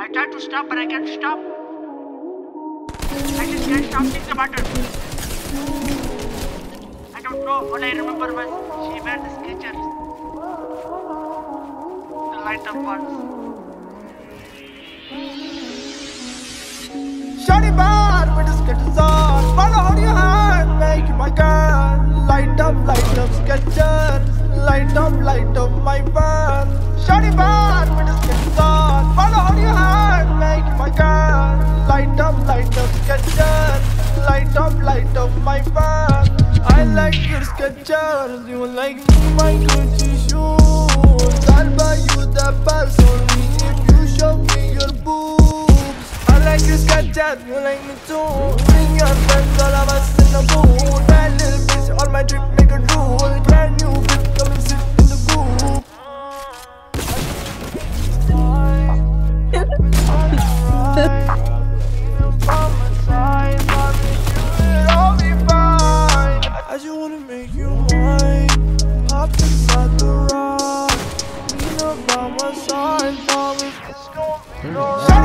I tried to stop, but I can't stop. I just can't stop thinking about her. I don't know. All I remember was she wear the Skechers. The light up ones. Shawty bad with the Skechers on Follow on your hand, make my girl Light up, light up Skechers Light up, light up my van Light up my van I like your Skechers You like my Gucci shoes. I'll buy you the best only if you show me your boobs. I like your Skechers, you like me too. Bring your friends, all of us in the booth. That little bitch on my trip, make a rule Brand new bitch, come and sit in the booth. I Hop inside the Lean up by my side, it's gonna be alright